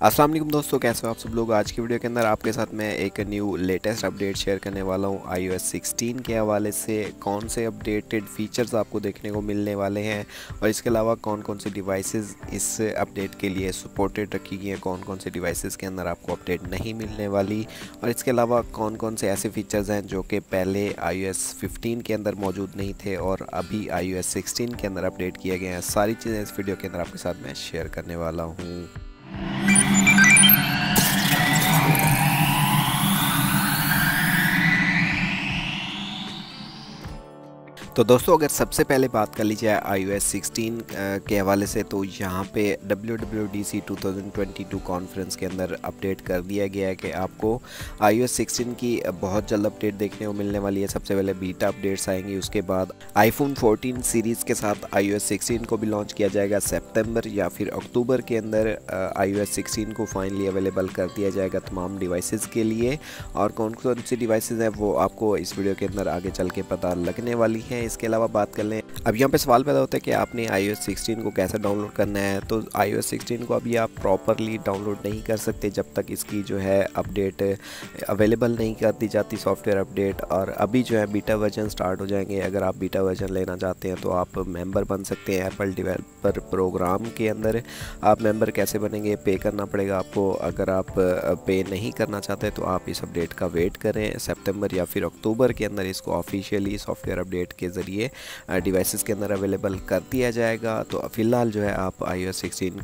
वालेकुम दोस्तों, कैसे हो आप सब लोग? आज की वीडियो के अंदर आपके साथ मैं एक न्यू लेटेस्ट अपडेट शेयर करने वाला हूँ आई 16 के हवाले से। कौन से अपडेटेड फीचर्स आपको देखने को मिलने वाले हैं और इसके अलावा कौन कौन से डिवाइसेस इस अपडेट के लिए सपोर्टेड रखी गई हैं कौन कौन से डिवाइसेस के अंदर आपको अपडेट नहीं मिलने वाली और इसके अलावा कौन कौन से ऐसे फीचर्स हैं जो कि पहले आई फिफ्टीन के अंदर मौजूद नहीं थे और अभी आई सिक्सटीन के अंदर अपडेट किए गए हैं। सारी चीज़ें इस वीडियो के अंदर आपके साथ मैं शेयर करने वाला हूँ। तो दोस्तों, अगर सबसे पहले बात कर ली जाए आई ओ के हवाले से तो यहाँ पे W W D C two thousand twenty two conference के अंदर अपडेट कर दिया गया है कि आपको आई ओ की बहुत जल्द अपडेट देखने को मिलने वाली है। सबसे पहले बीटा अपडेट्स आएँगी, उसके बाद आईफोन 14 सीरीज़ के साथ आई ओ को भी लॉन्च किया जाएगा सेप्टेम्बर या फिर अक्टूबर के अंदर आई ओ को फाइनली अवेलेबल कर दिया जाएगा तमाम डिवाइसेस के लिए। और कौन कौन सी डिवाइसेस हैं, वो आपको इस वीडियो के अंदर आगे चल के पता लगने वाली हैं। इसके अलावा बात कर लें, अब यहाँ पे सवाल पैदा होता है कि आपने आई एस सिक्सटीन को कैसे डाउनलोड करना है? तो आई एस सिक्सटीन को अभी आप प्रॉपरली डाउनलोड नहीं कर सकते जब तक इसकी जो है अपडेट अवेलेबल नहीं कर दी जाती सॉफ्टवेयर अपडेट और अभी जो है बीटा वर्जन स्टार्ट हो जाएँगे। अगर आप बीटा वर्जन लेना चाहते हैं तो आप मेंबर बन सकते हैं एप्पल डिवेलपर प्रोग्राम के अंदर। आप मेंबर कैसे बनेंगे? पे करना पड़ेगा आपको। अगर आप पे नहीं करना चाहते तो आप इस अपडेट का वेट करें। सेप्टेम्बर या फिर अक्टूबर के अंदर इसको ऑफिशियली सॉफ्टवेयर अपडेट के ज़रिए डिवाइसेस के अंदर अवेलेबल कर दिया जाएगा। तो फ़िलहाल जो है आप आई ओ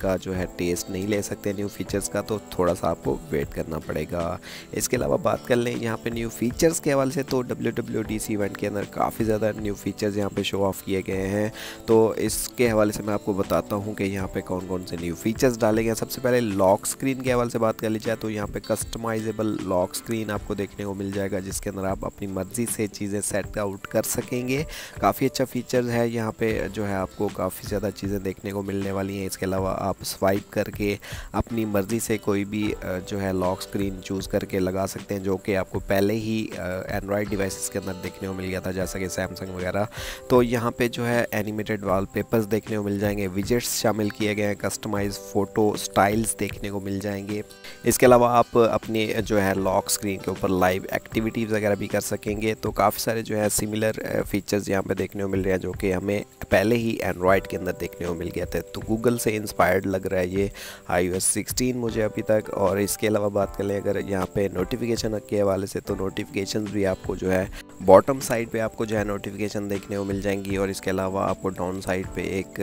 का जो है टेस्ट नहीं ले सकते न्यू फीचर्स का तो थोड़ा सा आपको वेट करना पड़ेगा। इसके अलावा बात कर लें, यहाँ पे न्यू फीचर्स के हवाले से तो डब्ल्यू डब्ल्यू इवेंट के अंदर काफ़ी ज़्यादा न्यू फीचर्स यहाँ पर शो ऑफ़ किए गए हैं। तो इसके हवाले से मैं आपको बताता हूँ कि यहाँ पर कौन कौन से न्यू फीचर्स डाले गए सबसे पहले लॉक स्क्रीन के हवाले से बात कर ली जाए तो यहाँ पे कस्टमाइजेबल लॉक स्क्रीन आपको देखने को मिल जाएगा, जिसके अंदर आप अपनी मर्ज़ी से चीज़ें सेट आउट कर सकेंगे। काफ़ी अच्छा फीचर है। यहाँ पे जो है आपको काफ़ी ज़्यादा चीज़ें देखने को मिलने वाली हैं। इसके अलावा आप स्वाइप करके अपनी मर्ज़ी से कोई भी जो है लॉक स्क्रीन चूज़ करके लगा सकते हैं, जो कि आपको पहले ही एंड्रॉयड डिवाइसेस के अंदर देखने को मिल गया था, जैसा कि सैमसंग वगैरह। तो यहाँ पे जो है एनिमेटेड वॉलपेपर्स देखने को मिल जाएँगे विजेट्स शामिल किए गए हैं कस्टमाइज फ़ोटो स्टाइल्स देखने को मिल जाएँगे। इसके अलावा आप अपने, जो है लॉक स्क्रीन के ऊपर लाइव एक्टिविटीज़ वगैरह भी कर सकेंगे। तो काफ़ी सारे जो है सिमिलर फीचर्स यहाँ पे देखने को मिल रहे है जो कि हमें पहले ही एंड्रॉयड के अंदर देखने को मिल गया था। तो गूगल से इंस्पायर्ड लग रहा है ये आई ओ मुझे अभी तक। और इसके अलावा बात कर लें, अगर यहाँ पे नोटिफिकेशन के हवाले से तो नोटिफिकेशन भी आपको जो है बॉटम साइड पे आपको जो है नोटिफिकेशन देखने को मिल जाएँगी। और इसके अलावा आपको डाउन साइड पे एक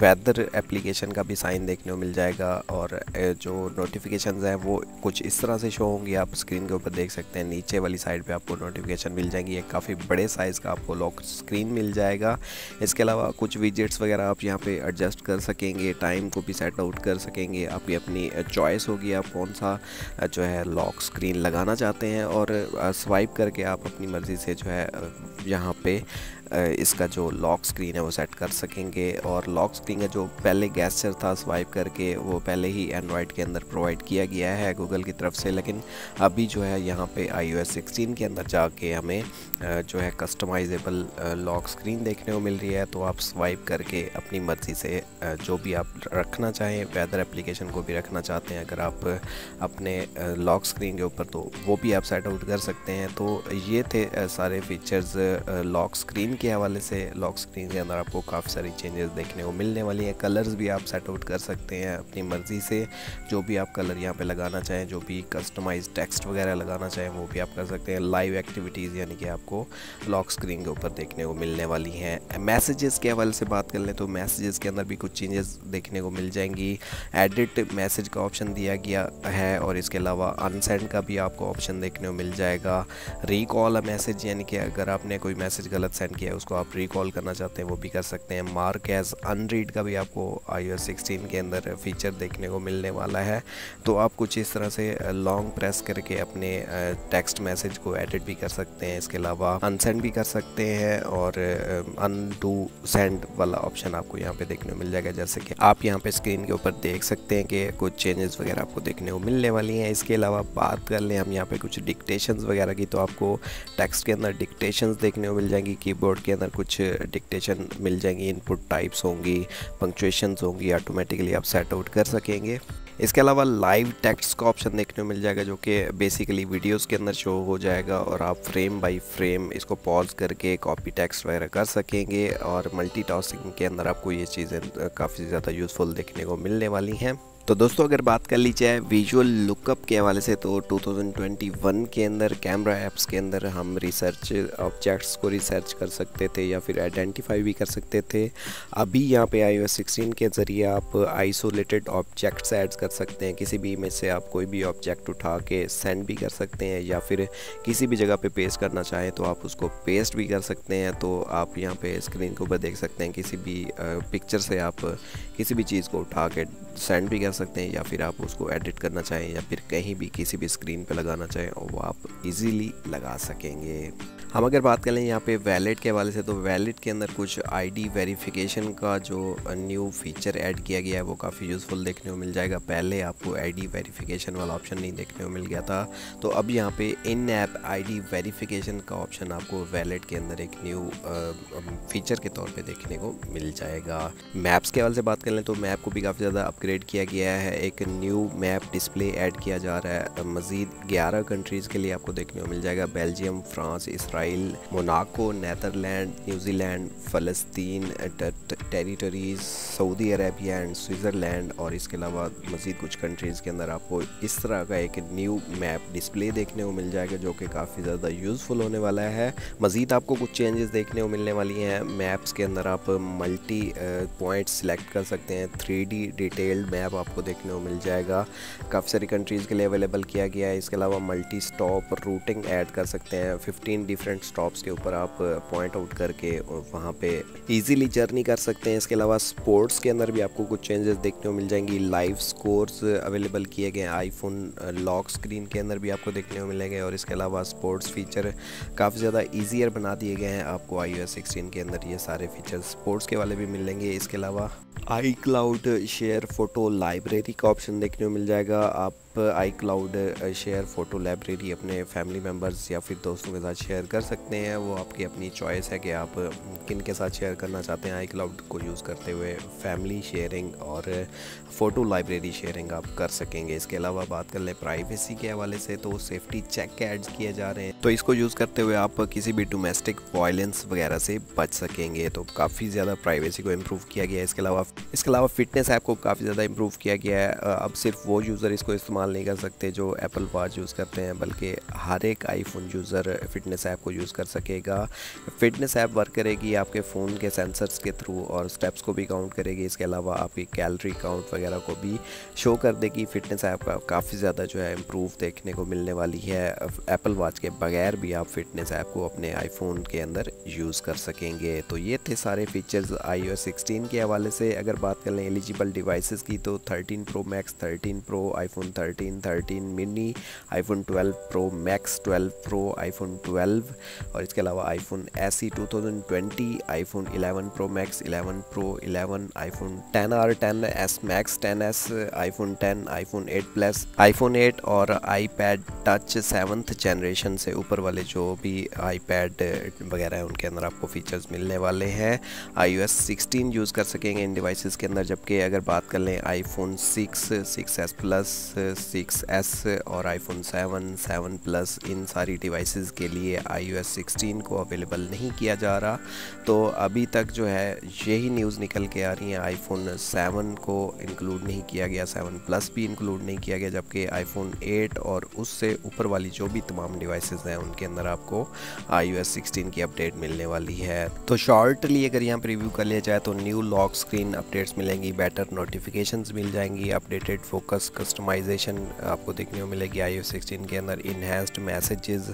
वेदर एप्लीकेशन का भी साइन देखने को मिल जाएगा। और जो नोटिफिकेशन हैं, वो कुछ इस तरह से शो होंगी। आप स्क्रीन के ऊपर देख सकते हैं, नीचे वाली साइड पे आपको नोटिफिकेशन मिल जाएँगी। एक काफ़ी बड़े साइज़ का आपको लॉक स्क्रीन मिल जाएगा। इसके अलावा कुछ विजेट्स वगैरह आप यहाँ पे एडजस्ट कर सकेंगे टाइम को भी सेट आउट कर सकेंगे। आपकी अपनी चॉइस होगी, आप कौन सा जो है लॉक स्क्रीन लगाना चाहते हैं और स्वाइप करके आप अपनी मर्ज़ी से जो है यहाँ पे इसका जो लॉक स्क्रीन है वो सेट कर सकेंगे और लॉक स्क्रीन का जो पहले गैसचर था स्वाइप करके, वो पहले ही एंड्रॉयड के अंदर प्रोवाइड किया गया है गूगल की तरफ़ से। लेकिन अभी जो है यहाँ पे आई ओ के अंदर जाके हमें जो है कस्टमाइजेबल लॉक स्क्रीन देखने को मिल रही है। तो आप स्वाइप करके अपनी मर्ज़ी से जो भी आप रखना चाहें वेदर एप्लीकेशन को भी रखना चाहते हैं, अगर आप अपने लॉक स्क्रीन के ऊपर तो वो भी आप सेट आउट कर सकते हैं। तो ये थे सारे फीचर्स लॉक स्क्रीन के हवाले से लॉक स्क्रीन के अंदर आपको काफ़ी सारी चेंजेस देखने को मिलने वाली हैं। कलर्स भी आप सेट आउट कर सकते हैं अपनी मर्ज़ी से। जो भी आप कलर यहाँ पे लगाना चाहें, जो भी कस्टमाइज टेक्स्ट वगैरह लगाना चाहें, वो भी आप कर सकते हैं। लाइव एक्टिविटीज़ यानी कि आपको लॉक स्क्रीन के ऊपर देखने को मिलने वाली हैं। मैसेजेस के हवाले से बात कर लें तो मैसेजेस के अंदर भी कुछ चेंजेस देखने को मिल जाएँगी। एडिट मैसेज का ऑप्शन दिया गया है और इसके अलावा अनसेंड का भी आपको ऑप्शन देखने को मिल जाएगा। रिकॉल अ मैसेज यानी कि अगर आपने कोई मैसेज गलत सेंड किया है, उसको आप रिकॉल करना चाहते हैं, वो भी कर सकते हैं। मार्क एज अनरीड का भी आपको आई ओ के अंदर फीचर देखने को मिलने वाला है। तो आप कुछ इस तरह से लॉन्ग प्रेस करके अपने टेक्स्ट मैसेज को एडिट भी कर सकते हैं। इसके अलावा अनसेंड भी कर सकते हैं और अनडू सेंड वाला ऑप्शन आपको यहाँ पे देखने को मिल जाएगा। जैसे कि आप यहाँ पे स्क्रीन के ऊपर देख सकते हैं कि कुछ चेंजेस वगैरह आपको देखने को मिलने वाली हैं। इसके अलावा बात कर लें, हम यहाँ पे कुछ डिक्टेशंस वगैरह की तो आपको टेक्स्ट के अंदर डिक्टेशंस देखने को मिल जाएँगी। कीबोर्ड कीबोर्ड के अंदर कुछ डिक्टेशन मिल जाएँगी इनपुट टाइप्स होंगी पंक्चुएशंस होंगी ऑटोमेटिकली आप सेट आउट कर सकेंगे। इसके अलावा लाइव टेक्स्ट का ऑप्शन देखने को मिल जाएगा, जो कि बेसिकली वीडियोस के अंदर शो हो जाएगा और आप फ्रेम बाय फ्रेम इसको पॉज करके कॉपी टेक्स्ट वगैरह कर सकेंगे और मल्टी के अंदर आपको ये चीज़ें, काफ़ी ज़्यादा यूज़फुल देखने को मिलने वाली हैं। तो दोस्तों, अगर बात कर ली जाए विजुअल लुकअप के हवाले से तो 2021 के अंदर कैमरा ऐप्स के अंदर हम रिसर्च ऑब्जेक्ट्स को रिसर्च कर सकते थे या फिर आइडेंटिफाई भी कर सकते थे। अभी यहाँ पे आई ओ के ज़रिए आप आइसोलेटेड ऑब्जेक्ट्स ऐड कर सकते हैं। किसी भी इमेज से आप कोई भी ऑब्जेक्ट उठा के सेंड भी कर सकते हैं या फिर किसी भी जगह पर पे पेस्ट करना चाहें तो आप उसको पेस्ट भी कर सकते हैं। तो आप यहाँ पर स्क्रीन के ऊपर देख सकते हैं, किसी भी पिक्चर से आप किसी भी चीज़ को उठा के सेंड भी कर सकते हैं या फिर आप उसको एडिट करना चाहें या फिर कहीं भी किसी भी स्क्रीन पे लगाना चाहें और वो आप इजीली लगा सकेंगे। हम अगर बात करें यहाँ पे वैलेट के हवाले से तो वैलेट के अंदर कुछ आईडी वेरिफिकेशन का जो न्यू फीचर ऐड किया गया है, वो काफ़ी यूज़फुल देखने को मिल जाएगा। पहले आपको आईडी वेरिफिकेशन वाला ऑप्शन नहीं देखने को मिल गया था। तो अब यहाँ पे इन ऐप आईडी वेरिफिकेशन का ऑप्शन आपको वैलेट के अंदर एक न्यू फीचर के तौर पर देखने को मिल जाएगा। मैप्स के हवाले से बात कर लें तो मैप को भी काफ़ी ज़्यादा अपग्रेड किया गया है, एक न्यू मैप डिस्प्ले ऐड किया जा रहा है। मज़ीद ग्यारह कंट्रीज़ के लिए आपको देखने को मिल जाएगा। Belgium France Israel Monaco Netherland New Zealand Palestine territories Saudi Arabia and Switzerland और इसके अलावा मज़ीद कुछ कंट्रीज़ के अंदर आपको इस तरह का एक न्यू मैप डिस्प्ले देखने को मिल जाएगा, जो कि काफ़ी ज़्यादा यूज़फुल होने वाला है। मज़ीद आपको कुछ चेंजेस देखने को मिलने वाली हैं। मैप्स के अंदर आप मल्टी पॉइंट सेलेक्ट कर सकते हैं। थ्री डिटेल्ड मैप आपको देखने को मिल जाएगा। काफ़ी सारी कंट्रीज़ के लिए अवेलेबल किया गया है। इसके अलावा मल्टी स्टॉप रूटिंग ऐड कर सकते हैं। फिफ्टीन डिफरेंट डिफरेंट स्टॉप्स के ऊपर आप पॉइंट आउट करके वहाँ पे इजीली जर्नी कर सकते हैं। इसके अलावा स्पोर्ट्स के अंदर भी आपको कुछ चेंजेस देखने को मिल जाएँगी। लाइव स्कोर्स अवेलेबल किए गए आईफोन लॉक स्क्रीन के अंदर भी आपको देखने को मिलेंगे। और इसके अलावा स्पोर्ट्स फीचर काफ़ी ज़्यादा ईजियर बना दिए गए हैं। आपको आई ओ के अंदर ये सारे फीचर स्पोर्ट्स के वाले भी मिलेंगे इसके अलावा iCloud share photo library का ऑप्शन देखने को मिल जाएगा। आप iCloud share photo library अपने फैमिली मेंबर्स या फिर दोस्तों के साथ शेयर कर सकते हैं। वो आपकी अपनी चॉइस है कि आप किन के साथ शेयर करना चाहते हैं आई क्लाउड को यूज़ करते हुए फैमिली शेयरिंग और फ़ोटो लाइब्रेरी शेयरिंग आप कर सकेंगे। इसके अलावा बात कर लें प्राइवेसी के हवाले से तो सेफ्टी चेक के किए जा रहे हैं। तो इसको यूज़ करते हुए आप किसी भी डोमेस्टिक वायलेंस वगैरह से बच सकेंगे। तो काफ़ी ज़्यादा प्राइवेसी को इम्प्रूव किया गया है। इसके अलावा इसके अलावा फिटनेस ऐप को काफ़ी ज़्यादा इम्प्रूव किया गया है। अब सिर्फ़ वो यूज़र इसको इस्तेमाल नहीं कर सकते जो एप्पल वॉच यूज़ करते हैं, बल्कि हर एक आईफोन यूज़र फिटनेस ऐप को यूज़ कर सकेगा। फिटनेस ऐप वर्क करेगी आपके फ़ोन के सेंसर्स के थ्रू और स्टेप्स को भी काउंट करेगी। इसके अलावा आपकी कैलरी काउंट वगैरह को भी शो कर देगी। फिटनेस ऐप का काफ़ी ज़्यादा जो है इम्प्रूव देखने को मिलने वाली है। एप्पल वॉच के बगैर भी आप फिटनेस ऐप को अपने आईफोन के अंदर यूज़ कर सकेंगे। तो ये थे सारे फीचर्स आई ओ के हवाले से। अगर बात कर लें एलिजिबल डिवाइसेस की तो 13 pro max 13 pro iPhone 13 13 mini iPhone 12 pro max 12 pro iPhone 12 और इसके अलावा iPhone S C two iPhone 11 pro max 11 pro 11 iPhone 10 R 10 S max 10 S iPhone 10 iPhone 8 plus iPhone 8 और आईपैड टच सेवन्थ जनरेशन से ऊपर वाले जो भी iPad वगैरह है, उनके अंदर आपको फीचर्स मिलने वाले हैं। आई ओ यूज़ कर सकेंगे इन डिवाइसेस के अंदर। जबकि अगर बात कर लें iPhone six six S plus six S और आईफोन सेवन सेवन प्लस इन सारी डिवाइसेस के लिए आई ओ एस सिक्सटीन को अवेलेबल नहीं किया जा रहा। तो अभी तक जो है, यही न्यूज़ निकल के आ रही है। आईफोन सेवन को इंक्लूड नहीं किया गया सेवन प्लस भी इंक्लूड नहीं किया गया, जबकि आईफोन एट और उससे ऊपर वाली जो भी तमाम डिवाइसेस हैं, उनके अंदर आपको आई ओ एस सिक्सटीन की अपडेट मिलने वाली है। तो शॉर्टली अगर यहाँ पर रिव्यू कर लिया जाए तो न्यू लॉक स्क्रीन अपडेट्स मिलेंगी बेटर नोटिफिकेशंस मिल जाएँगी अपडेटेड फोकस कस्टमाइजेशन आपको देखने को मिलेगी आई सिक्सटीन के अंदर इन्हेंस्ड मैसेजेस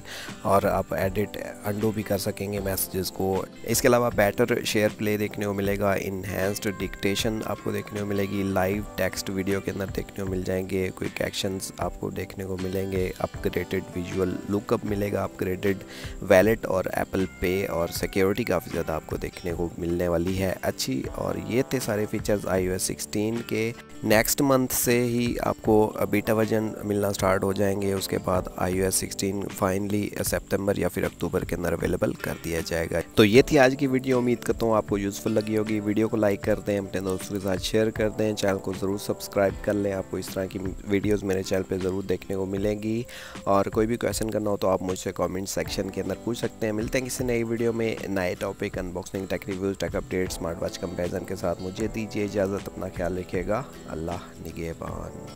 और आप एडिट अंडो भी कर सकेंगे मैसेजेस को। इसके अलावा बेटर शेयर प्ले देखने को मिलेगा इन्हेंस्ड डिक्टेशन आपको देखने को मिलेगी लाइव टेक्स्ट वीडियो के अंदर देखने को मिल जाएँगे क्विक एक्शंस आपको देखने को मिलेंगे अपग्रेडेड विजुअल लुकअप मिलेगा अपग्रेडेड वैलेट और एप्पल पे और सिक्योरिटी काफ़ी ज़्यादा आपको देखने को मिलने वाली है। अच्छी और ये थे सारे फीचर्स आई आई सिक्सटीन के नेक्स्ट मंथ से ही आपको बीटा वर्जन मिलना स्टार्ट हो जाएँगे। उसके बाद I O S sixteen finally सितंबर या फिर अक्टूबर के अंदर अवेलेबल कर दिया जाएगा। तो ये थी आज की वीडियो उम्मीद करता हूँ आपको यूज़फुल लगी होगी। वीडियो को लाइक कर दें, अपने दोस्तों के साथ शेयर कर दें। चैनल को ज़रूर सब्सक्राइब कर लें। आपको इस तरह की वीडियोज़ मेरे चैनल पर ज़रूर देखने को मिलेंगी। और कोई भी क्वेश्चन करना हो तो आप मुझसे कॉमेंट सेक्शन के अंदर पूछ सकते हैं। मिलते हैं किसी नई वीडियो में। नए topic unboxing tech reviews tech update smart watch comparison के साथ मुझे दीजिए इजाज़त। अपना ख्याल रखिएगा। अल्लाह निगेबान।